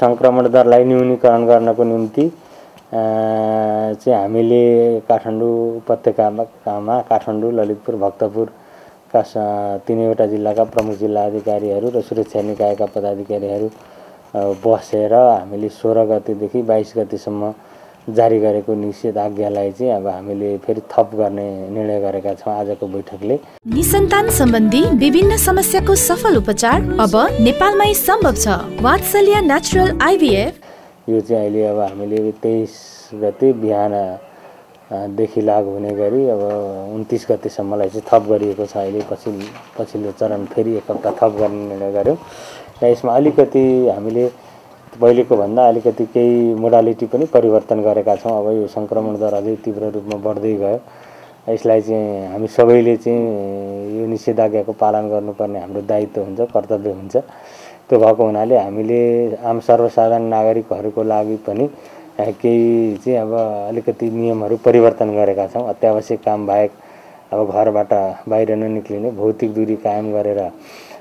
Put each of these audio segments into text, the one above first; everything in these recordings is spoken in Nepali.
सङ्क्रमण दरलाई न्यूनीकरण गर्नको निम्ति चाहिँ हामीले काठमाडौँ उपत्यकामा काठमाडौँ ललितपुर भक्तपुरका तिनैवटा जिल्लाका प्रमुख जिल्ला अधिकारीहरू र सुरक्षा निकायका पदाधिकारीहरू बसेर हामीले सोह्र गतेदेखि बाइस गतिसम्म जारी गरेको निषेधाज्ञालाई चाहिँ अब हामीले फेरि थप गर्ने निर्णय गरेका छौँ आजको बैठकले। निसन्तान सम्बन्धी विभिन्न समस्याको सफल उपचार अब नेपालमै सम्भव छ। वात्सल्य नेचुरल आइभीएफ यो चाहिँ अहिले अब हामीले तेइस गते बिहान देखि लागु हुने गरी अब उन्तिस गतेसम्मलाई चाहिँ थप गरिएको छ। अहिले पछि पछिल्लो चरण फेरि एक हप्ता थप गर्ने निर्णय गऱ्यौँ र यसमा अलिकति हामीले पहिलेको भन्दा अलिकति केही मोडालिटी पनि परिवर्तन गरेका छौँ। अब यो सङ्क्रमण दर अझै तीव्र रूपमा बढ्दै गयो। यसलाई चाहिँ हामी सबैले चाहिँ यो निषेधाज्ञाको पालन गर्नुपर्ने हाम्रो दायित्व हुन्छ कर्तव्य हुन्छ। त्यो भएको हुनाले हामीले आम सर्वसाधारण नागरिकहरूको लागि पनि केही चाहिँ अब अलिकति नियमहरू परिवर्तन गरेका छौँ। अत्यावश्यक काम बाहेक अब घरबाट बाहिर ननिक्लिने भौतिक दूरी कायम गरेर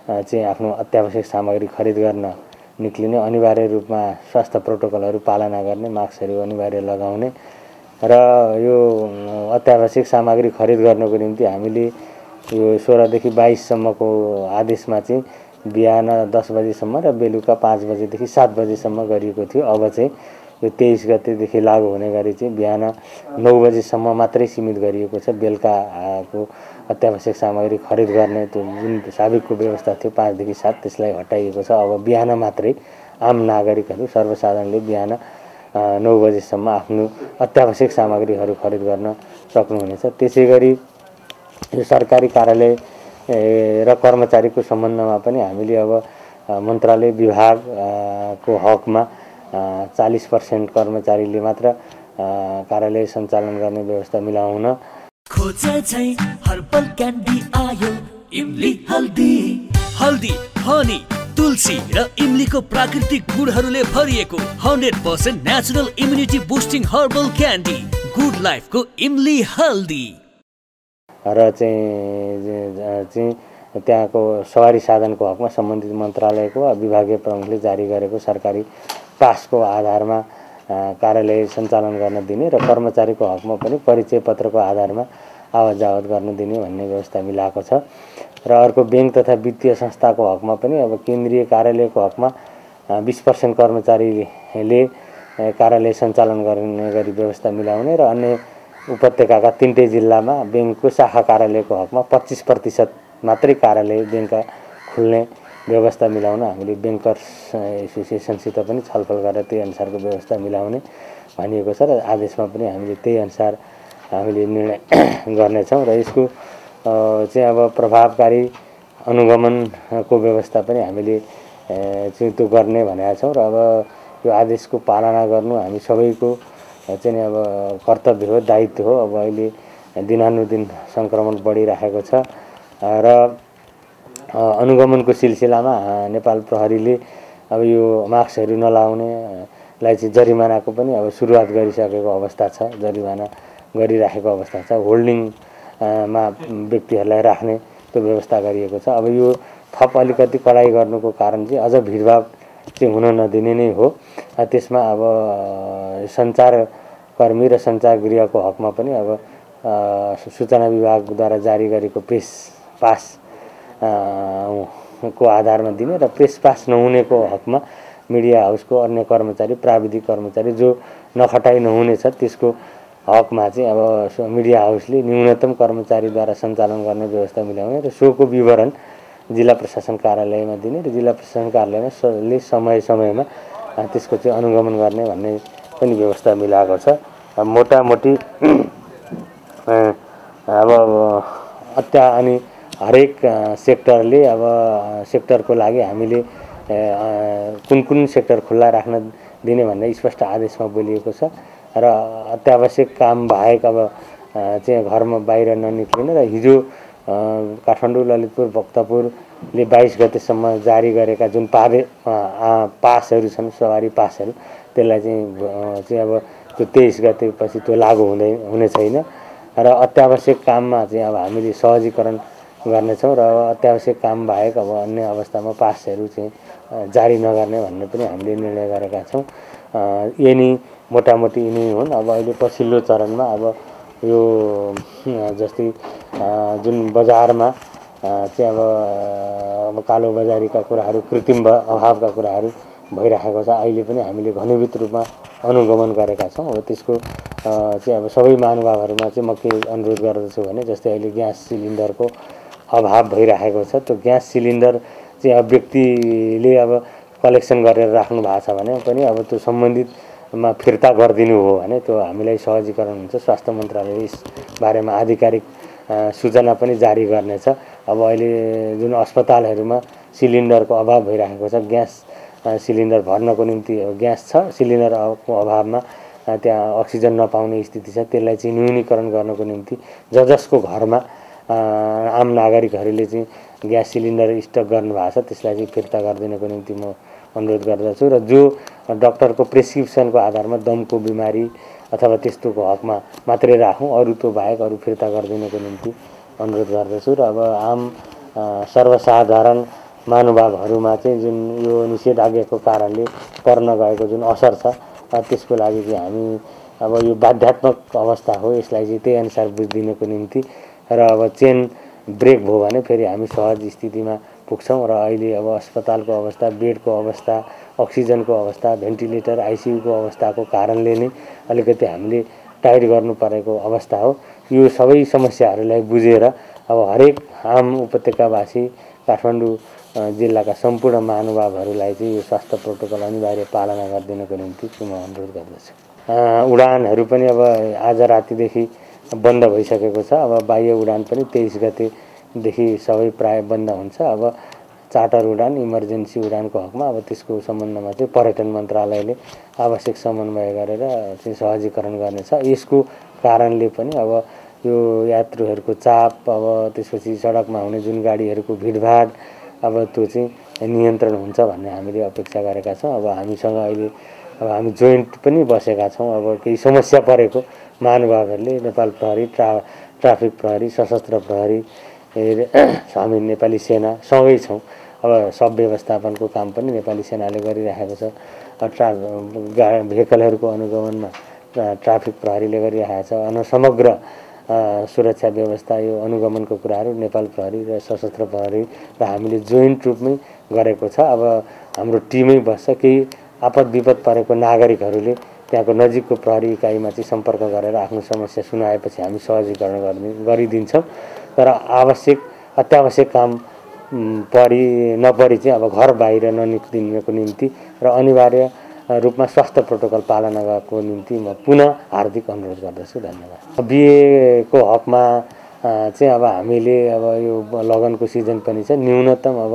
चाहिँ आफ्नो अत्यावश्यक सामग्री खरिद गर्न निक्लिने अनिवार्य रूपमा स्वास्थ्य प्रोटोकलहरू पालना गर्ने मास्कहरू अनिवार्य लगाउने र यो अत्यावश्यक सामग्री खरिद गर्नको निम्ति हामीले यो सोह्रदेखि बाइससम्मको आदेशमा चाहिँ बिहान दस बजीसम्म र बेलुका पाँच बजीदेखि सात बजीसम्म गरिएको थियो। अब चाहिँ यो तेइस गतेदेखि लागु हुने गरी चाहिँ बिहान नौ बजीसम्म मात्रै सीमित गरिएको छ। बेलुकाको अत्यावश्यक सामग्री खरिद गर्ने त्यो जुन साबिकको व्यवस्था थियो पाँचदेखि सात त्यसलाई हटाइएको छ। अब बिहान मात्रै आम नागरिकहरू सर्वसाधारणले बिहान नौ बजीसम्म आफ्नो अत्यावश्यक सामग्रीहरू खरिद गर्न सक्नुहुनेछ। त्यसै गरी यो सरकारी कार्यालय र कर्मचारीको सम्बन्धमा पनि हामीले अब मन्त्रालय विभागको हकमा चालिस पर्सेन्ट कर्मचारीले मात्र कार्यालय सञ्चालन गर्ने व्यवस्था मिलाउन। हल्दी। हल्दी हनी तुलसी र इमलीको प्राकृतिक गुणहरूले भरिएको hundred percent natural immunity boosting herbal candy good लाइफको इमली हल्दी। र चाहिँ चाहिँ त्यहाँको सवारी साधनको हकमा सम्बन्धित मन्त्रालयको विभागीय प्रमुखले जारी गरेको सरकारी पासको आधारमा कार्यालय सञ्चालन गर्न दिने र कर्मचारीको हकमा पनि परिचय पत्रको आधारमा आवत जावत गर्न दिने भन्ने व्यवस्था मिलाएको छ। र अर्को ब्याङ्क तथा वित्तीय संस्थाको हकमा पनि अब केन्द्रीय कार्यालयको हकमा बिस पर्सेन्ट कर्मचारीले कार्यालय सञ्चालन गर्ने गरी व्यवस्था मिलाउने र अन्य उपत्यकाका तिनटै जिल्लामा ब्याङ्कको शाखा कार्यालयको हकमा पच्चिस प्रतिशत मात्रै कार्यालय ब्याङ्क खुल्ने व्यवस्था मिलाउन हामीले ब्याङ्कर्स एसोसिएसनसित पनि छलफल गरेर त्यही अनुसारको व्यवस्था मिलाउने भनिएको छ र आदेशमा पनि हामीले त्यही अनुसार हामीले निर्णय गर्नेछौँ र यसको चाहिँ अब प्रभावकारी अनुगमनको व्यवस्था पनि हामीले चाहिँ त्यो गर्ने भनेका छौँ र अब यो आदेशको पालना गर्नु हामी सबैको चाहिँ अब कर्तव्य हो दायित्व हो। अब अहिले दिनानुदिन सङ्क्रमण बढिराखेको छ। र अनुगमनको सिलसिलामा नेपाल प्रहरीले अब यो मास्कहरू नलाउनेलाई चाहिँ जरिमानाको पनि अब सुरुवात गरिसकेको अवस्था छ जरिमाना गरिराखेको अवस्था छ होल्डिङमा व्यक्तिहरूलाई राख्ने त्यो व्यवस्था गरिएको छ। अब यो थप अलिकति कडाइ गर्नुको कारण चाहिँ अझ भिडभाड चाहिँ हुन नदिने नै हो। त्यसमा अब सञ्चारकर्मी र सञ्चार गृहको हकमा पनि अब सूचना विभागद्वारा जारी गरेको प्रेस पास को आधारमा दिने र प्रेस पास नहुनेको हकमा मिडिया हाउसको अन्य कर्मचारी प्राविधिक कर्मचारी जो नखटाइ नहुनेछ त्यसको हकमा चाहिँ अब मिडिया हाउसले न्यूनतम कर्मचारीद्वारा सञ्चालन गर्ने व्यवस्था मिलाउने र सोको विवरण जिल्ला प्रशासन कार्यालयमा दिने र जिल्ला प्रशासन कार्यालयमा समय समयमा त्यसको चाहिँ अनुगमन गर्ने भन्ने पनि व्यवस्था मिलाएको छ। मोटामोटी अब अत्या अनि हरेक सेक्टरले अब सेक्टरको लागि हामीले कुन कुन सेक्टर खुल्ला राख्न दिने भन्ने स्पष्ट आदेशमा बोलिएको छ र अत्यावश्यक काम बाहेक अब चाहिँ घरमा बाहिर ननिक्लिने र हिजो काठमाडौँ ललितपुर भक्तपुरले बाइस गतेसम्म जारी गरेका जुन पारे पासहरू छन् सवारी पासहरू त्यसलाई चाहिँ चाहिँ अब त्यो तेइस गतेपछि त्यो लागु हुँदै हुने छैन। र अत्यावश्यक काममा चाहिँ अब हामीले सहजीकरण गर्नेछौँ र अत्यावश्यक काम बाहेक अब अन्य अवस्थामा पासहरू चाहिँ जारी नगर्ने भन्ने पनि हामीले निर्णय गरेका छौँ। यही नै मोटामोटी यिनै हुन्। अब अहिले पछिल्लो चरणमा अब यो जस्तै जुन बजारमा चाहिँ अब अब कालोबजारीका कुराहरू कृत्रिम अभावका कुराहरू भइरहेको छ अहिले पनि हामीले घनीभूत रूपमा अनुगमन गरेका छौँ। अब त्यसको चाहिँ अब सबै महानुभावहरूमा चाहिँ म के अनुरोध गर्दछु भने जस्तै अहिले ग्यास सिलिन्डरको अभाव भइरहेको छ त्यो ग्यास सिलिन्डर चाहिँ अब व्यक्तिले अब कलेक्सन गरेर राख्नु भएको छ भने पनि अब त्यो सम्बन्धितमा फिर्ता गरिदिनु हो भने त्यो हामीलाई सहजीकरण हुन्छ। स्वास्थ्य मन्त्रालयले यस बारेमा आधिकारिक सूचना पनि जारी गर्नेछ। अब अहिले जुन अस्पतालहरूमा सिलिन्डरको अभाव भइरहेको छ ग्यास सिलिन्डर भर्नको निम्ति ग्यास छ सिलिन्डरको अभावमा त्यहाँ अक्सिजन नपाउने स्थिति छ त्यसलाई चाहिँ न्यूनीकरण गर्नको निम्ति ज जसको घरमा आम नागरिकहरूले चाहिँ ग्यास सिलिन्डर स्टक गर्नुभएको छ त्यसलाई चाहिँ फिर्ता गरिदिनको निम्ति म अनुरोध गर्दछु र जो डक्टरको प्रेसक्रिप्सनको आधारमा दमको बिमारी अथवा त्यस्तोको हकमा मात्रै राखौँ अरू त्यो बाहेक अरू फिर्ता गरिदिनको निम्ति अनुरोध गर्दछु र अब आम सर्वसाधारण महानुभावहरूमा चाहिँ जुन यो निषेधाज्ञाको कारणले पर्न गएको जुन असर छ त्यसको लागि चाहिँ हामी अब यो बाध्यात्मक अवस्था हो यसलाई चाहिँ त्यही अनुसार बुझिदिनको निम्ति र अब चेन ब्रेक भयो भने फेरि हामी सहज स्थितिमा पुग्छौँ र अहिले अब अस्पतालको अवस्था बेडको अवस्था अक्सिजनको अवस्था भेन्टिलेटर आइसियुको अवस्थाको कारणले नै अलिकति हामीले टाइट गर्नु परेको अवस्था हो। यो सबै समस्याहरूलाई बुझेर अब हरेक आम उपत्यकावासी काठमाडौँ जिल्लाका सम्पूर्ण महानुभावहरूलाई चाहिँ यो स्वास्थ्य प्रोटोकल अनिवार्य पालना गरिदिनको निम्ति म अनुरोध गर्दछु। उडानहरू पनि अब आज रातिदेखि बन्द भइसकेको छ। अब बाह्य उडान पनि तेइस गतेदेखि सबै प्राय बन्द हुन्छ। अब चार्टर उडान इमर्जेन्सी उडानको हकमा अब त्यसको सम्बन्धमा चाहिँ पर्यटन मन्त्रालयले आवश्यक समन्वय गरेर चाहिँ सहजीकरण गर्नेछ। यसको कारणले पनि अब यो यात्रुहरूको चाप अब त्यसपछि सडकमा हुने जुन गाडीहरूको भिडभाड अब त्यो चाहिँ नियन्त्रण हुन्छ भन्ने हामीले अपेक्षा गरेका छौँ। अब हामीसँग अहिले अब हामी जोइन्ट पनि बसेका छौँ। अब केही समस्या परेको महानुभावहरूले नेपाल प्रहरी ट्रा ट्राफिक प्रहरी सशस्त्र प्रहरी हामी नेपाली सेना सँगै छौँ। अब सब व्यवस्थापनको काम पनि नेपाली सेनाले गरिराखेको छ। ट्रा गा भेहिकलहरूको अनुगमनमा ट्राफिक प्रहरीले गरिरहेको छ। अनि समग्र सुरक्षा व्यवस्था यो अनुगमनको कुराहरू नेपाल प्रहरी र सशस्त्र प्रहरी र हामीले जोइन्ट रूपमै गरेको छ। अब हाम्रो टिमै बस्छ। केही आपद विपद परेको नागरिकहरूले त्यहाँको नजिकको प्रहरी इकाइमा चाहिँ सम्पर्क गरेर आफ्नो समस्या सुनाएपछि हामी सहजीकरण गर्ने गरिदिन्छौँ। तर आवश्यक अत्यावश्यक काम परि नपरि चाहिँ अब घर बाहिर ननिक्लिनको निम्ति र अनिवार्य रूपमा स्वास्थ्य प्रोटोकल पालना निम्ति म पुनः हार्दिक अनुरोध गर्दछु। धन्यवाद। बिहेको हकमा चाहिँ अब हामीले अब यो लगनको सिजन पनि छ। न्यूनतम अब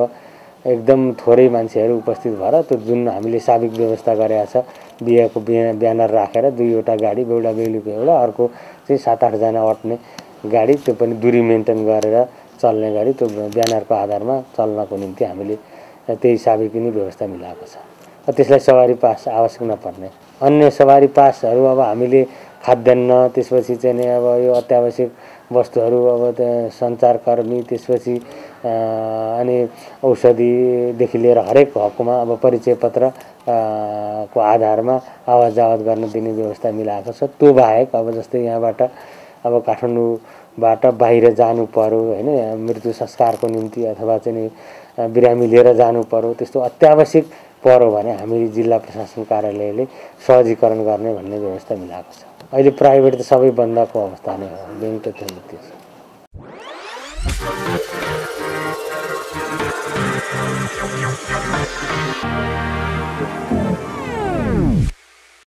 एकदम थोरै मान्छेहरू उपस्थित भएर त्यो जुन हामीले साबिक व्यवस्था गरेका छ बिहेको ब्यानर राखेर दुईवटा गाडी एउटा बेलुका एउटा अर्को चाहिँ सात आठजना अट्ने गाडी त्यो पनि दुरी मेन्टेन गरेर चल्ने गरी त्यो ब्यानरको आधारमा चल्नको निम्ति हामीले त्यही साबिक नै व्यवस्था मिलाएको छ। त्यसलाई सवारी पास आवश्यक नपर्ने। अन्य सवारी पासहरू अब हामीले खाद्यान्न त्यसपछि चाहिँ नि अब यो अत्यावश्यक वस्तुहरू अब त्यहाँ सञ्चारकर्मी त्यसपछि अनि औषधिदेखि लिएर हरेक हकमा अब परिचय पत्र को आधारमा आवाज जावत गर्न दिने व्यवस्था मिलाएको छ। त्यो बाहेक अब जस्तै यहाँबाट अब काठमाडौँबाट बाहिर जानु पर्यो होइन मृत्यु संस्कारको निम्ति अथवा चाहिँ बिरामी लिएर जानु पर्यो त्यस्तो अत्यावश्यक पर्यो भने हामी जिल्ला प्रशासन कार्यालयले सहजीकरण गर्ने भन्ने व्यवस्था मिलाएको छ। अहिले तो त सबै को अवस्था नहीं हो? ब्याङ्क त Thank छ